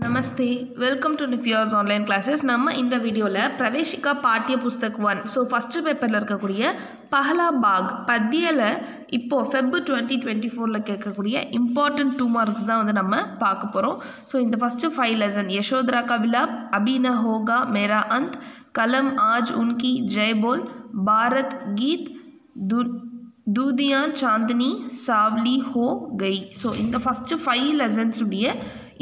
Namaste welcome to நிஃபியாஸ் online classes நம்ம இந்த வீடியோவில் பிரவேஷிகா பாட்டிய புஸ்தக் ஒன் ஸோ ஃபஸ்ட்டு பேப்பரில் இருக்கக்கூடிய பஹலா பாக் பத்தியில் இப்போது ஃபெப் டுவெண்ட்டி டுவெண்ட்டி ஃபோரில் கேட்கக்கூடிய இம்பார்ட்டன்ட் டூ மார்க்ஸ் தான் வந்து நம்ம பார்க்க போகிறோம் ஸோ இந்த ஃபஸ்ட்டு ஃபைவ் லெசன் யசோதரா கவிலா அபின ஹோகா மேரா அந்த் கலம் ஆஜ் உன்கி ஜெய்போல் பாரத் கீத் துன் தூதியா சாந்தினி சாவ்லி ஹோ கை. ஸோ இந்த ஃபஸ்ட்டு ஃபைவ் லெசன்ஸுடைய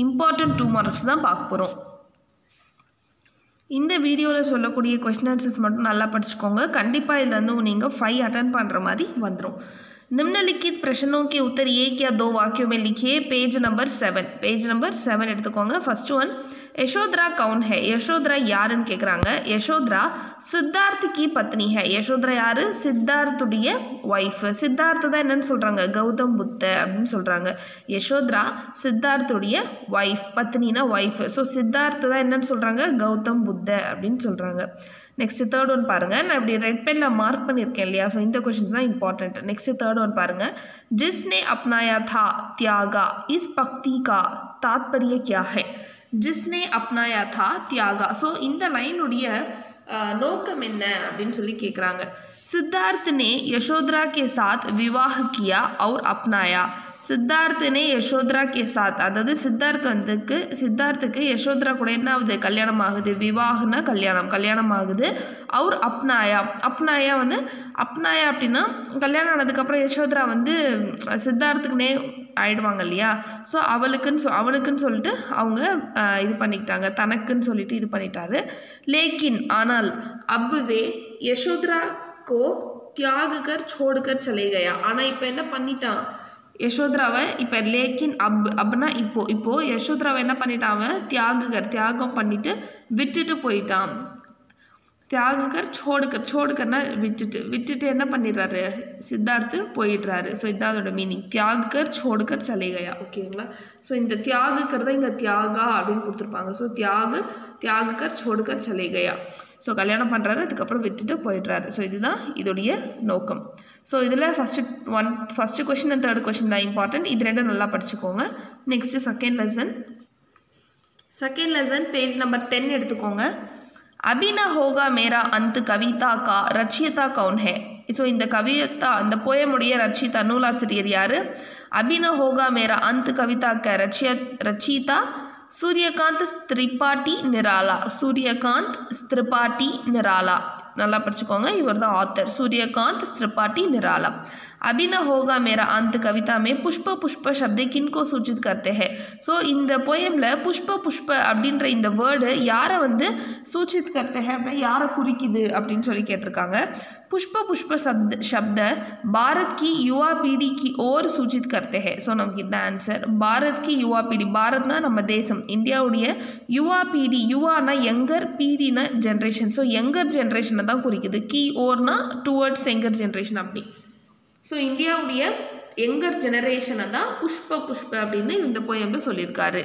இம்பார்ட்டன்ட் டூ மார்க்ஸ் தான் பார்க்க போகிறோம் இந்த வீடியோவில் சொல்லக்கூடிய கொஸ்டின் ஆன்சர்ஸ் மட்டும் நல்லா படிச்சுக்கோங்க. கண்டிப்பாக இதில் வந்து நீங்கள் ஃபைவ் அட்டன் பண்ணுற மாதிரி வந்துடும் निम्नलिखित प्रश्नों के उत्तर एक या दो वाक्यों में लिखिए page number seven page number seven எடுத்துக்கோங்க ஃபர்ஸ்ட் ஒன் யசோதரா கவுன் है யசோதரா யாருன்னு கேட்குறாங்க யசோதரா சித்தார்த் கி பத்னி है யசோதரா யாரு சித்தார்த்துடைய ஒய்ஃப் சித்தார்த் தான் என்னன்னு சொல்கிறாங்க கௌதம் புத்த அப்படின்னு சொல்கிறாங்க யசோதரா சித்தார்த்துடைய ஒய்ஃப் பத்னினா ஒய்ஃப் ஸோ சித்தார்த் தான் என்னன்னு சொல்கிறாங்க கௌதம் புத்த அப்படின்னு சொல்கிறாங்க நெக்ஸ்ட் தேர்ட் ஒன் பாருங்கள் நான் இப்படி ரெட் பெனில் மார்க் பண்ணியிருக்கேன் இல்லையா ஸோ இந்த கொஷின்ஸ் தான் இம்பார்ட்டண்ட் நெக்ஸ்ட் தேர்ட் ஒன் பாருங்கள் जिसने अपनाया था त्यागा इस पक्ति का तात्पर्य क्या है जिसने अपनाया था त्यागा ஸோ இந்த லைனுடைய நோக்கம் என்ன அப்படின்னு சொல்லி கேட்குறாங்க सिद्धार्थ ने यशोधरा के साथ विवाह किया और अपनाया சித்தார்த்தினை யசோத்ரா கே சாத் அதாவது சித்தார்த் வந்துக்கு சித்தார்த்துக்கு யசோத்ரா கூட என்ன ஆகுது கல்யாணம் ஆகுது விவாகனா கல்யாணம் கல்யாணம் ஆகுது அவர் அப்னாயா. அப்னாயா வந்து அப்னாயா அப்படின்னா கல்யாணம் ஆனதுக்கப்புறம் யசோத்ரா வந்து சித்தார்த்துக்குனே ஆயிடுவாங்க இல்லையா? ஸோ அவளுக்குன்னு சொ அவனுக்குன்னு சொல்லிட்டு அவங்க இது பண்ணிக்கிட்டாங்க. தனக்குன்னு சொல்லிட்டு இது பண்ணிட்டாரு. லேக்கின் ஆனால் அப்புவே யசோத்ரா கோ தியாகுகர் சோடுகர் சலே கயா ஆனால் இப்போ என்ன பண்ணிட்டான்? யசோத்ராவை இப்போ லேக்கின் அப் அப்படின்னா இப்போது இப்போது யசோத்ராவை என்ன பண்ணிட்டான் அவன்? தியாகுகர் தியாகம் பண்ணிவிட்டு விட்டுட்டு போயிட்டான். தியாகர் சோடுக்கர் சோடுகர்னா விட்டுட்டு விட்டுட்டு என்ன பண்ணிடுறாரு? சித்தார்த்து போயிடுறாரு. ஸோ இதான் அதோட மீனிங் தியாகர் சோடுகர் சலேகையா. ஓகேங்களா? ஸோ இந்த தியாகக்கர் தான் இங்கே தியாகா அப்படின்னு கொடுத்துருப்பாங்க. ஸோ தியாகு தியாகக்கர் சோடுக்கர் சலேகையா. ஸோ கல்யாணம் பண்ணுறாரு அதுக்கப்புறம் விட்டுட்டு போயிடுறாரு. ஸோ இதுதான் இதோடைய நோக்கம். ஸோ இதில் first one first question and third question தான் இம்பார்ட்டன்ட் இது ரெண்டும் நல்லா படிச்சுக்கோங்க. Next second lesson second lesson page number ten எடுத்துக்கோங்க. அபின ஹோகா மேரா அந்த கவிதா கா ரச்சியதா கவுன் ஹே ஸோ இந்த கவிதா இந்த போயமுடைய ரச்சிதா நூலாசிரியர் யார்? அபின ஹோகா மேரா அந்த கவிதா க ரச்சிய ரச்சிதா சூரியகாந்த் திரிபாட்டி நிராலா. சூரியகாந்த் திரிபாட்டி நிராலா. நல்லா படிச்சுக்கோங்க இவர் தான் ஆத்தர் சூரியகாந்த் திரிபாட்டி நிராலா अभिन होगा मेरा अंत कविता में पुष्प पुष्प शब्द किनको सूचित करते हैं ஸோ இந்த போயமில் புஷ்ப புஷ்ப அப்படின்ற இந்த வேர்டு யாரை வந்து சூச்சித் கர்த்தே அப்படின்னா யாரை குறிக்குது அப்படின்னு சொல்லி கேட்டிருக்காங்க புஷ்ப புஷ்ப சப்த शब्द भारत की युवा पीढ़ी की ओर सूचित करते हैं ஸோ நமக்கு இந்த ஆன்சர் பாரத் की युवा पीढ़ी பாரத்னா நம்ம தேசம் இந்தியாவுடைய யுவா பீடி யுவானா யங்கர் பீடினா ஜென்ரேஷன் ஸோ யங்கர் ஜென்ரேஷனை தான் குறிக்குது. கீ ஓர்னா டுவர்ட்ஸ் எங்கர் ஜென்ரேஷன் அப்படி. ஸோ இந்தியாவுடைய எங்கர் ஜெனரேஷனை தான் புஷ்ப புஷ்ப அப்படின்னு இந்த போயமில் சொல்லியிருக்காரு.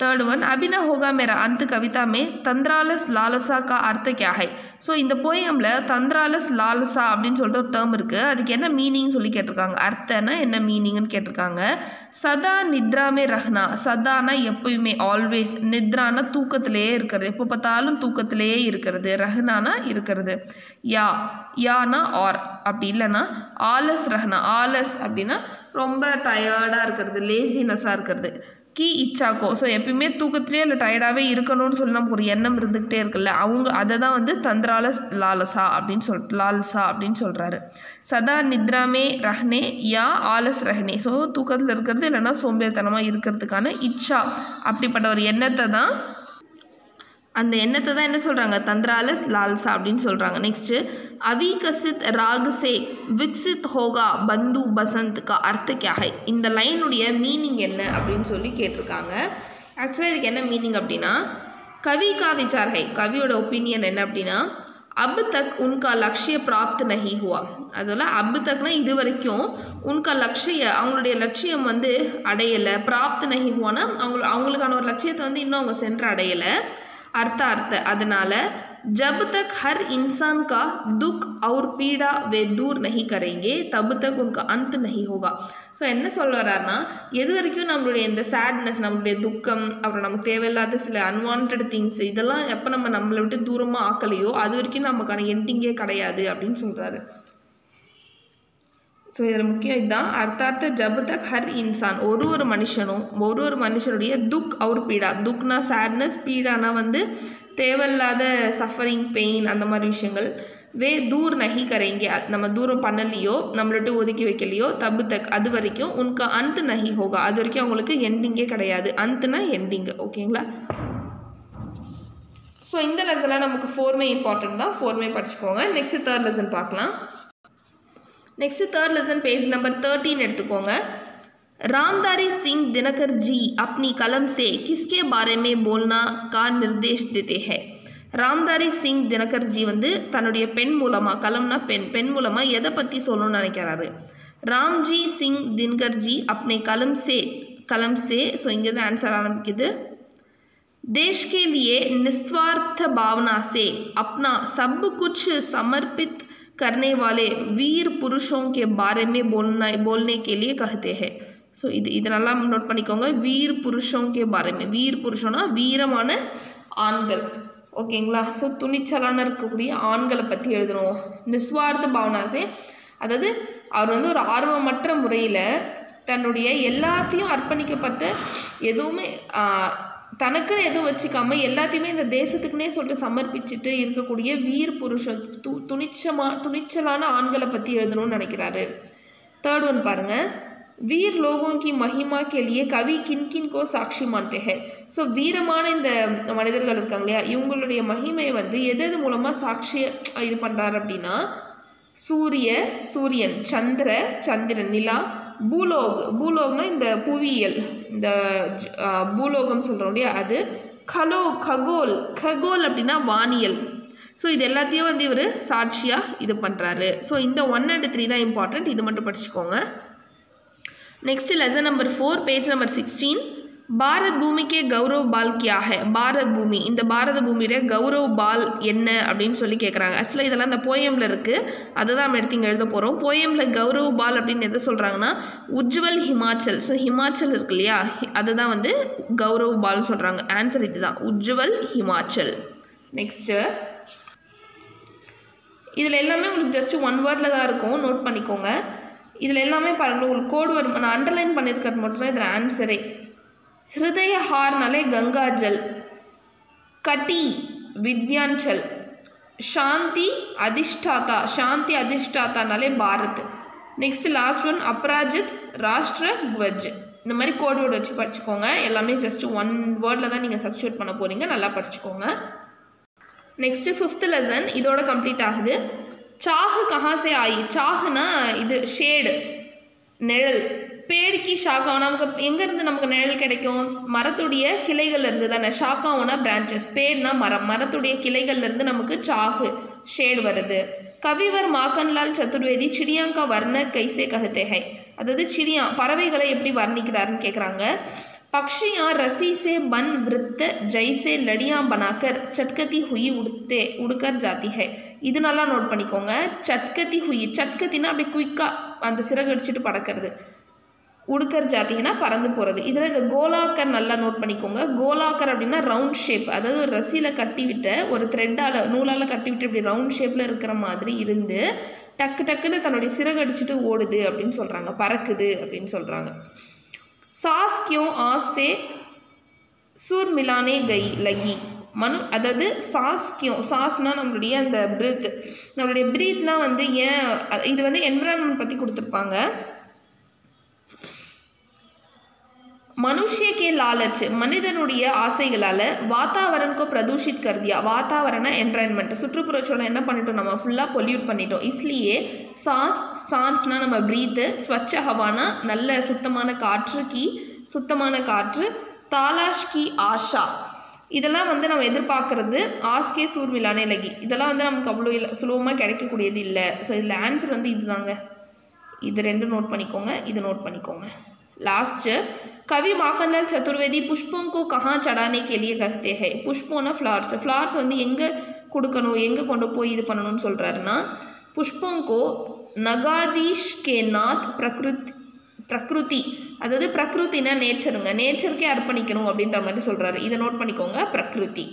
தேர்ட் ஒன் அபின ஹோகா மேரா அந்த கவிதா தந்திராலஸ் லாலசா கா அர்த்த கியா ஹை ஸோ இந்த போயமில் தந்திராலஸ் லாலசா அப்படின்னு சொல்லிட்டு ஒரு டேர்ம் இருக்குது அதுக்கு என்ன மீனிங் சொல்லி கேட்டிருக்காங்க. அர்த்தனா என்ன மீனிங்னு கேட்டிருக்காங்க. சதா நித்ராமே ரஹ்னா. சதானா எப்பயுமே ஆல்வேஸ் நித்ரானா தூக்கத்திலேயே இருக்கிறது. எப்போ பார்த்தாலும் தூக்கத்திலேயே இருக்கிறது. ரஹ்னானா இருக்கிறது. யா யானா ஆர் அப்படி இல்லைன்னா ஆலஸ் ரஹ்னா. ஆலஸ் அப்படின்னா ரொம்ப டயர்டாக இருக்கிறது லேசினஸ்ஸாக இருக்கிறது. கீ இச்சாக்கோ. ஸோ எப்பயுமே தூக்கத்துலேயே இல்லை டயர்டாகவே இருக்கணும்னு சொல்லி நமக்கு ஒரு எண்ணம் இருந்துக்கிட்டே இருக்குல்ல அவங்க அதை தான் வந்து தந்திராலஸ் லாலசா அப்படின்னு சொல் லால்சா அப்படின்னு சொல்கிறாரு சதா நித்ராமே ரஹ்னே யா ஆலஸ் ரஹ்னே. ஸோ தூக்கத்தில் இருக்கிறது இல்லைன்னா சோம்பேறித்தனமாக இருக்கிறதுக்கான இச்சா அப்படிப்பட்ட ஒரு எண்ணத்தை தான் அந்த எண்ணத்தை தான் என்ன சொல்கிறாங்க தந்திராலஸ் லால்சா அப்படின்னு சொல்கிறாங்க நெக்ஸ்ட்டு அவிகசித் ராகசே விக்சித் ஹோகா பந்து பசந்த் கா அர்த்த கியாக இந்த லைனுடைய மீனிங் என்ன அப்படின்னு சொல்லி கேட்டிருக்காங்க. ஆக்சுவலாக இதுக்கு என்ன மீனிங் அப்படின்னா கவி கா விசார் ஹை கவியோட ஒப்பீனியன் என்ன அப்படின்னா அப் தக் உன்கா லக்ஷிய பிராப்த் நஹி ஹுவா. அதில் அப் தக்னா இது வரைக்கும் உன்கா லட்சிய அவங்களுடைய லட்சியம் வந்து அடையலை பிராப்த் நஹி ஹுவானா அவங்க அவங்களுக்கான ஒரு லட்சியத்தை வந்து இன்னும் அவங்க சென்று அடையலை. அர்த்த அர்த்த அதனால் जब तक हर इंसान का दुख और पीड़ा वे दूर नहीं करेंगे तब तक उनका अंत नहीं होगा ஸோ என்ன சொல்ல வர்றாருன்னா எது வரைக்கும் நம்மளுடைய இந்த சேட்னஸ் நம்மளுடைய துக்கம் அப்புறம் நமக்கு தேவையில்லாத சில அன்வான்ட் திங்ஸ் இதெல்லாம் எப்போ நம்ம நம்மளை விட்டு தூரமாக ஆக்கலையோ அது வரைக்கும் நமக்கான எண்டிங்கே கிடையாது அப்படின்னு சொல்கிறாரு ஸோ இதில் முக்கியம் இதுதான். அர்த்தார்த்த ஜப் தக் ஹர் இன்சான். ஒரு ஒரு மனுஷனும் ஒரு ஒரு மனுஷனுடைய துக் அவர் பீடா. துக்னா சேட்னஸ் பீடானா வந்து தேவையில்லாத சஃபரிங் பெயின் அந்த மாதிரி விஷயங்கள். வே தூர் நகி கரைங்க. நம்ம தூரம் பண்ணலையோ நம்மள்ட்ட ஒதுக்கி வைக்கலையோ தப்பு தக் அது வரைக்கும் உனக்கு அந்து நகி ஹோகா. அது வரைக்கும் அவங்களுக்கு எண்டிங்கே கிடையாது. அந்துனா எண்டிங்கு ஓகேங்களா ஸோ இந்த லெசனில் நமக்கு ஃபோர்மே இம்பார்ட்டன்ட் தான். ஃபோர்மே படிச்சுக்கோங்க. நெக்ஸ்ட் தேர்ட் லெசன் பார்க்கலாம். next third lesson page number thirteen எடுத்துக்கோங்க रामधारी सिंह दिनकर जी अपनी कलम से किसके बारे में बोलना का निर्देश देते हैं ராம்தாரி சிங் தினகர் ஜி வந்து தன்னுடைய பெண் மூலமாக கலம்னா பெண் பெண் மூலமாக எதை பற்றி சொல்லணும்னு நினைக்கிறாரு ராம்ஜி சிங் தினகர் ஜி अपने कलम से कलम से ஸோ இங்கே தான் ஆன்சர் ஆரம்பிக்குது देश के लिए निस्वार्थ भावना से अपना सब कुछ समर्पित करने वाले वीर पुरुषों के बारे में बोलना बोलने के लिए कहते हैं ஸோ இது இது நல்லா நோட் பண்ணிக்கோங்க வீர் புருஷோं के बारे में வீர் புருஷோனா வீரமான ஆண்கள் ஓகேங்களா ஸோ துணிச்சலான இருக்கக்கூடிய ஆண்களை பற்றி எழுதணும் நிஸ்வார்த்த பாவனாசே அதாவது அவர் வந்து ஒரு ஆர்வமற்ற முறையில் தன்னுடைய எல்லாத்தையும் அர்ப்பணிக்கப்பட்ட எதுவுமே தனக்குன்னு எதுவும் வச்சுக்காம எல்லாத்தையுமே இந்த தேசத்துக்குன்னே சொல்லிட்டு சமர்ப்பிச்சுட்டு இருக்கக்கூடிய வீர் புருஷன் து துணிச்சமா துணிச்சலான ஆண்களை பற்றி எழுதணும்னு நினைக்கிறாரு. தேர்ட் ஒன் பாருங்க. வீர் லோகோங்கி மகிமா கேலியே கவி கின்கின்கோ சாட்சி மாந்தேஹே ஸோ வீரமான இந்த மனிதர்கள் இருக்காங்க இல்லையா? இவங்களுடைய மகிமையை வந்து எது எது மூலமாக சாட்சிய இது பண்ணுறாரு அப்படின்னா சூரிய சூரியன் சந்திர சந்திரன் நிலா பூலோக் பூலோக்னா இந்த புவியியல் இந்த பூலோகம் சொல்கிறோம் இல்லையா அது கலோ ககோல் ககோல் அப்படின்னா வானியல். ஸோ இது எல்லாத்தையும் வந்து இவர் சாட்சியாக இது பண்ணுறாரு ஸோ இந்த ஒன் அண்ட் த்ரீ தான் இம்பார்ட்டண்ட் இது மட்டும் படிச்சுக்கோங்க. Next lesson number four page number sixteen Bharat பூமிக்கே கௌரவ் பால் கியா ஹே? பாரத் பூமி. இந்த பாரத பூமியோட கௌரவ் பால் என்ன அப்படின்னு சொல்லி கேட்குறாங்க ஆக்சுவலாக இதெல்லாம் இந்த போயமில் இருக்குது அதை தான் நம்ம எடுத்து இங்கே எழுத போகிறோம் போயமில் கௌரவ் பால் அப்படின்னு எதை சொல்கிறாங்கன்னா உஜ்வல் ஹிமாச்சல். ஸோ ஹிமாச்சல் இருக்கு இல்லையா? அதை தான் வந்து கௌரவ் பால் சொல்கிறாங்க ஆன்சர் இதுதான். உஜ்வல் ஹிமாச்சல். நெக்ஸ்ட்டு இதில் எல்லாமே உங்களுக்கு ஜஸ்ட் ஒன் வேர்டில் தான் இருக்கும். நோட் பண்ணிக்கோங்க. இதில் எல்லாமே பாருங்கள் உங்களுக்கு கோடு வரும். நான் அண்டர்லைன் பண்ணியிருக்கிறது மட்டும்தான் இதில் ஆன்சரே ஹிருதய ஹார்னாலே கங்காஜல் கட்டி வித்யாஞ்சல் சாந்தி அதிஷ்டாதா சாந்தி அதிஷ்டாதானாலே பாரத். நெக்ஸ்ட் லாஸ்ட் ஒன் அப்ராஜித் ராஷ்டிர குவஜ் இந்த மாதிரி கோட் வேர்டு வச்சு படிச்சுக்கோங்க. எல்லாமே ஜஸ்ட் ஒன் வேர்டில் தான் நீங்கள் சப்ஸ்டியூட் பண்ண போகிறீங்க நல்லா படிச்சுக்கோங்க. நெக்ஸ்ட்டு ஃபிஃப்த் லெசன் இதோட கம்ப்ளீட் ஆகுது. சாஹு கஹாசே ஆயி சாஹுனா இது ஷேடு நிழல். பேடிக்கு ஷாக்காவோனா நமக்கு எங்கேருந்து நமக்கு நிழல் கிடைக்கும்? மரத்துடைய கிளைகள்லேருந்து தானே ஷாக்காவோனா பிரான்ச்சஸ் பேட்னா மரம். மரத்துடைய கிளைகள்லேருந்து நமக்கு சாகு ஷேடு வருது. கவிவர் மாக்கன்லால் சதுர்வேதி சிடியாங்கா வர்ண கைசே கஹத்தேகை அதாவது சிடியா பறவைகளை எப்படி வர்ணிக்கிறாருன்னு கேட்குறாங்க பக்ஷியா ரசிசே பன் விருத்த ஜெய்சே லடியா பனாக்கர் சட்கத்தி ஹுயி உடுத்தே உடுக்கர் ஜாத்தி இது நல்லா நோட் பண்ணிக்கோங்க. சட்கத்தி ஹுயி. சட்கத்தினா அப்படி குயிக்காக அந்த சிறகடிச்சிட்டு படக்கிறது உடுக்கர் ஜாத்திங்கன்னா பறந்து போகிறது இதில் இந்த கோலாக்கர் நல்லா நோட் பண்ணிக்கோங்க. கோலாக்கர் அப்படின்னா ரவுண்ட் ஷேப் அதாவது ஒரு ரசியில் கட்டிவிட்ட ஒரு த்ரெட்டால் நூலால் கட்டி விட்டு இப்படி ரவுண்ட் ஷேப்பில் இருக்கிற மாதிரி இருந்து டக்கு டக்குன்னு தன்னுடைய சிறகு அடிச்சுட்டு ஓடுது அப்படின்னு சொல்கிறாங்க பறக்குது அப்படின்னு சொல்கிறாங்க சாஸ் ஆசே சூர்மிலானே சூர் மிலானே கை லகி. மனு அதாவது சாஸ்கியம் சாஸ்னா சாஸ்னால் நம்மளுடைய அந்த பிரீத் நம்மளுடைய பிரீத்லாம் வந்து ஏன் இது வந்து என்விரான்மெண்ட் பற்றி கொடுத்துருப்பாங்க. மனுஷே கே லாலச் மனிதனுடைய ஆசைகளால் வாத்தாவரனுக்கோ பிரதூஷித் கருதியா வாத்தாவரண என்வரான்மெண்ட் சுற்றுப்புறச்சூழல் என்ன பண்ணிட்டோம் நம்ம? ஃபுல்லாக பொல்யூட் பண்ணிட்டோம். இஸ்லியே சாஸ் சான்ஸ்னால் நம்ம ப்ரீத்து ஸ்வச்ச ஹவானா நல்ல சுத்தமான காற்று கி சுத்தமான காற்று தாலாஷ் கி ஆஷா. இதெல்லாம் வந்து நம்ம எதிர்பார்க்குறது ஆஸ்கே சூர்மிலானே லகி. இதெல்லாம் வந்து நமக்கு அவ்வளோ இல்லை சுலபமாக கிடைக்கக்கூடியது இல்லை. ஸோ இதில் ஆன்சர் வந்து இதுதாங்க. இது ரெண்டும் நோட் பண்ணிக்கோங்க இது நோட் பண்ணிக்கோங்க. लास्ट कवि माखनलाल चतुर्वेदी पुष्पों को कहाँ चढ़ाने के लिए कहते हैं पुष्पोना फ्लावर्स फ्लावर्स வந்து எங்கே கொடுக்கணும் எங்கே கொண்டு போய் இது பண்ணணும்னு சொல்கிறாருன்னா புஷ்பங்கோ நகாதீஷ் கே நாத் பிரகிருத் பிரகிருதி அதாவது பிரகிருத்தினா நேச்சருங்க நேச்சருக்கே அர்ப்பணிக்கணும் அப்படின்ற மாதிரி சொல்கிறாரு இதை நோட் பண்ணிக்கோங்க பிரகிருதி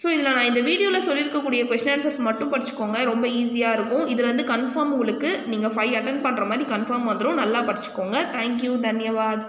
ஸோ இதில் நான் இந்த வீடியோவில் சொல்லியிருக்கக்கூடிய கொஷின் ஆன்சர்ஸ் மட்டும் படிச்சுக்கோங்க. ரொம்ப ஈஸியாக இருக்கும். இதில் வந்து கன்ஃபார்ம் உங்களுக்கு நீங்கள் ஃபைவ் அட்டன் பண்ணுற மாதிரி கன்ஃபார்ம் வந்துடும் நல்லா படிச்சுக்கோங்க. தேங்க்யூ தன்யவாத்.